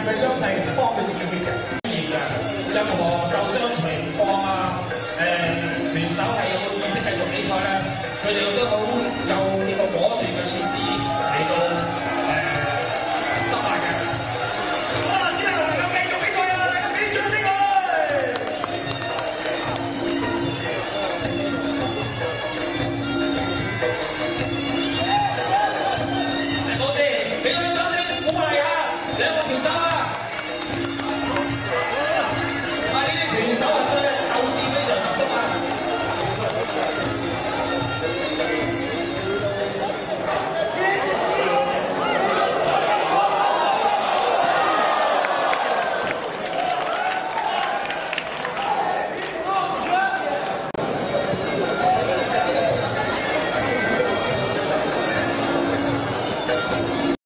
Cyber Shop side.